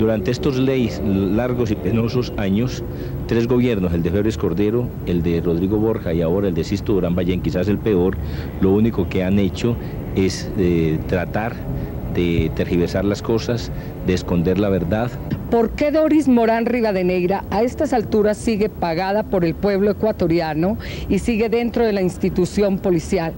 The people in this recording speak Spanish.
Durante estos leyes, largos y penosos años, tres gobiernos, el de Febres Cordero, el de Rodrigo Borja y ahora el de Sisto Durán Ballén, quizás el peor, lo único que han hecho es eh, tratar de tergiversar las cosas, de esconder la verdad. ¿Por qué Doris Morán Rivadeneira a estas alturas sigue pagada por el pueblo ecuatoriano y sigue dentro de la institución policial?